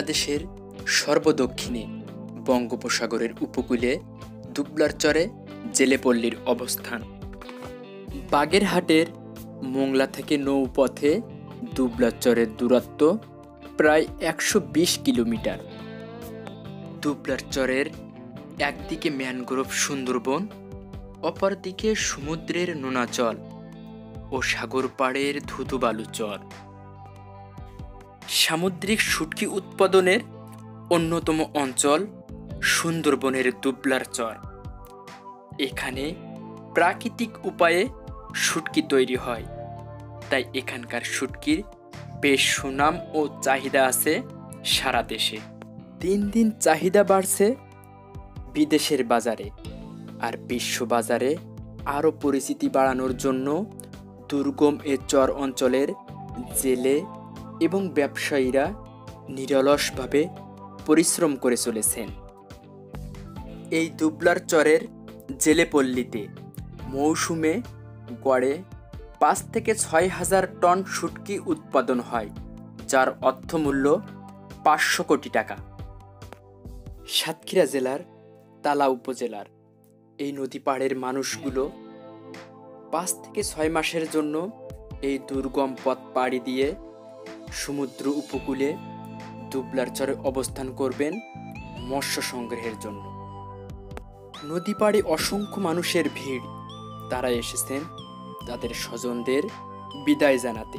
বাংলাদেশের সর্বদক্ষিণে বঙ্গোপসাগরের উপকূলে দুবলার চরে জেলেপল্লীর অবস্থান। বাগেরহাটের মোংলা থেকে নৌপথে দুবলার চরের দূরত্ব প্রায় একশো বিশ কিলোমিটার। দুবলার চরের একদিকে ম্যানগ্রোভ সুন্দরবন, অপরদিকে সমুদ্রের নোনাচল ও সাগর পাড়ের ধুধুবালু চর সামুদ্রিক শুটকি উৎপাদনের অন্যতম অঞ্চল সুন্দরবনের দুবলার চর। এখানে প্রাকৃতিক উপায়ে শুটকি তৈরি হয়। তাই এখানকার শুটকির বেশ সুনাম ও চাহিদা আছে সারা দেশে। দিন দিন চাহিদা বাড়ছে বিদেশের বাজারে। আর বিশ্ব বাজারে আরও পরিচিতি বাড়ানোর জন্য দুর্গম এ চর অঞ্চলের জেলে এবং ব্যবসায়ীরা নিরলসভাবে পরিশ্রম করে চলেছেন। এই দুবলার চরের জেলেপল্লীতে মৌসুমে গড়ে পাঁচ থেকে ছয় হাজার টন শুটকি উৎপাদন হয়, যার অর্থমূল্য পাঁচশো কোটি টাকা। সাতক্ষীরা জেলার তালা উপজেলার এই নদী পাড়ের মানুষগুলো পাঁচ থেকে ছয় মাসের জন্য এই দুর্গম পথ পাড়ি দিয়ে সমুদ্র উপকূলে দুবলার চরে অবস্থান করবেন মৎস্য সংগ্রহের জন্য। নদী পাড়ে অসংখ্য মানুষের ভিড়। তারা এসেছেন তাদের স্বজনদের বিদায় জানাতে।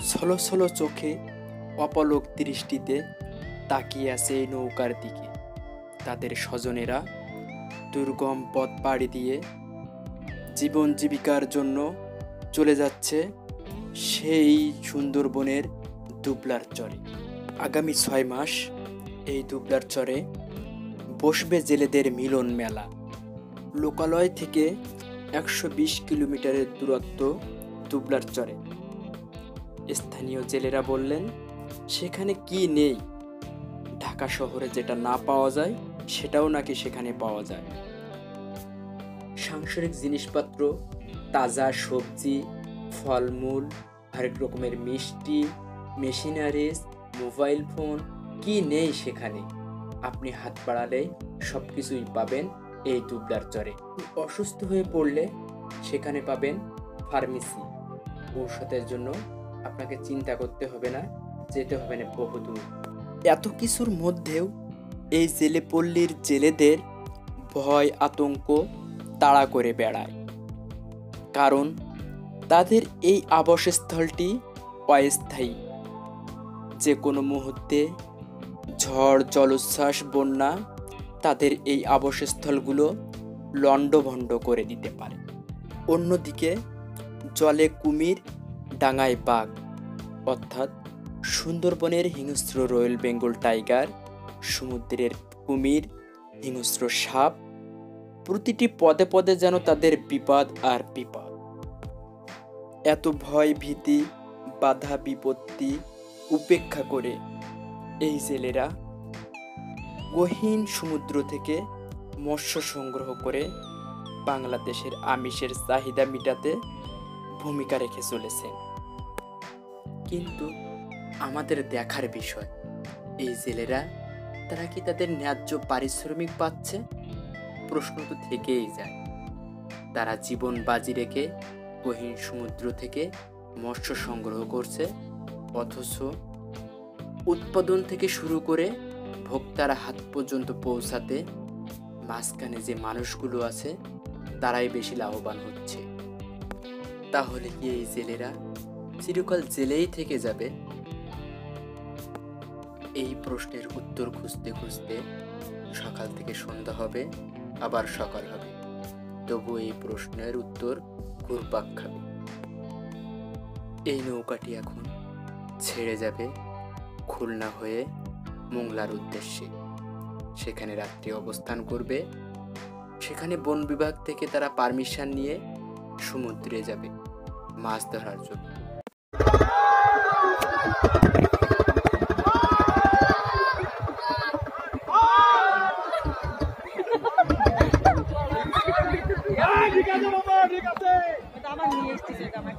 ছলো ছলো চোখে অপলক দৃষ্টিতে তাকিয়ে আছে এই নৌকার দিকে। তাদের স্বজনেরা দুর্গম পথ পাড়ি দিয়ে জীবন জীবিকার জন্য চলে যাচ্ছে সেই সুন্দরবনের দুবলার চরে। আগামী ছয় মাস এই দুবলার চরে বসবে জেলেদের মিলন মেলা। লোকালয় থেকে একশো বিশ কিলোমিটারের দূরত্ব দুবলার চরে। স্থানীয় জেলেরা বললেন, সেখানে কি নেই? ঢাকা শহরে যেটা না পাওয়া যায়, সেটাও নাকি সেখানে পাওয়া যায়। সাংসারিক জিনিসপত্র, তাজা সবজি ফলমূল হরেক রকমের মিষ্টি, মেশিনারিজ, মোবাইল ফোন, কি নেই সেখানে? আপনি হাত বাড়ালে সব কিছুই পাবেন এই দুবলার চরে। অসুস্থ হয়ে পড়লে সেখানে পাবেন ফার্মেসি। ঔষধের জন্য আপনাকে চিন্তা করতে হবে না, যেতে হবে না বহুদূর। এত কিছুর মধ্যেও এই জেলে পল্লীর জেলেদের ভয়, আতঙ্ক তাড়া করে বেড়ায়। কারণ তাদের এই আবাসস্থলটি অস্থায়ী। যে কোনো মুহূর্তে ঝড়, জলোচ্ছ্বাস, বন্যা তাদের এই আবাসস্থলগুলো লণ্ডভণ্ড করে দিতে পারে। অন্যদিকে জলে কুমির, ডাঙায় বাঘ, অর্থাৎ সুন্দরবনের হিংস্র রয়্যাল বেঙ্গল টাইগার, সমুদ্রের কুমির, হিংস্র সাপ, প্রতিটি পদে পদে যেন তাদের বিপদ আর বিপদ। এত ভয়, ভীতি, বাধা, বিপত্তি উপেক্ষা করে এই জেলেরা গহীন সমুদ্র থেকে মৎস্য সংগ্রহ করে বাংলাদেশের আমিষের চাহিদা মেটাতে ভূমিকা রেখে চলেছে। কিন্তু আমাদের দেখার বিষয়, এই জেলেরা তারা কি তাদের ন্যায্য পারিশ্রমিক পাচ্ছে? প্রশ্ন তো থেকেই যায়। তারা জীবন বাজি রেখে গহীন সমুদ্র থেকে মৎস্য সংগ্রহ করছে, অথচ উৎপাদন থেকে শুরু করে ভোক্তার হাত পর্যন্ত পৌঁছাতে মাঝখানে যে মানুষগুলো আছে, তারাই বেশি লাভবান হচ্ছে। তাহলে কি এই জেলেরা চিরকাল জেলেই থেকে যাবে? এই প্রশ্নের উত্তর খুঁজতে খুঁজতে সকাল থেকে সন্ধ্যা হবে, আবার সকাল হবে। তবু এই প্রশ্নের উত্তর ঘুরপাক খাবে। এই নৌকাটি এখন ছেড়ে যাবে খুলনা হয়ে মোংলার উদ্দেশ্যে। সেখানে রাত্রি অবস্থান করবে। সেখানে বন বিভাগ থেকে তারা পারমিশন নিয়ে সমুদ্রে যাবে মাছ ধরার জন্য। আমার নিয়ে এসেছি আমার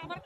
আমার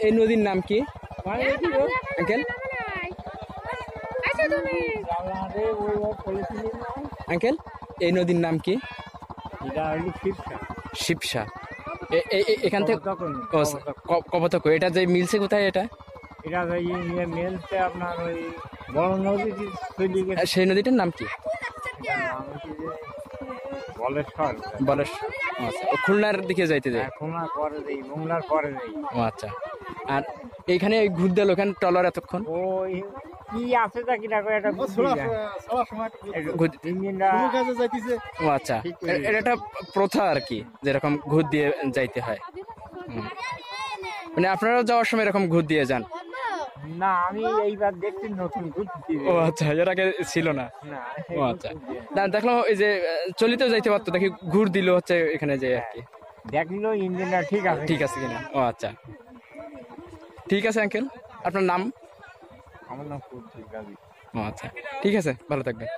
এই নদীর নাম কি? আঙ্কেল? আঙ্কেল এই নদীর নাম কি? শিবসা। এখান থেকে ও, ক- এটা যে মিলছে কোথায় এটা? এটা নিয়ে আপনার ওই বড় নদী সেই নদীটার নাম কি? নাম বলেশ্বর। ও আচ্ছা, খুলনার দিকে যাইতে যায়? এখনার পরে দেই মোংলার পরে দেই ও আচ্ছা। আর এইখানে ঘুর দিল ওখানে টলার এতক্ষণ? ওই কি আছে তা কি এটা ও আচ্ছা। এটা একটা প্রথা আর কি যেরকম ঘুর দিয়ে যাইতে হয়। মানে আপনারাও যাওয়ার সময় এরকম ঘুর দিয়ে যান। না আমি এইবার দেখছি নতুন ও আচ্ছা এর আগে ছিল না। ও আচ্ছা। না দেখলাম এই যে চলিতেও যাইতে পারতো দেখি ঘুর দিল হচ্ছে এখানে যে আর কি। দেখল ইঞ্জিনটা ঠিক আছে। ঠিক আছে কিনা? ও আচ্ছা। ঠিক আছে আঙ্কেল? আপনার নাম? আমার নাম ও আচ্ছা। ঠিক আছে ভালো থাকবেন।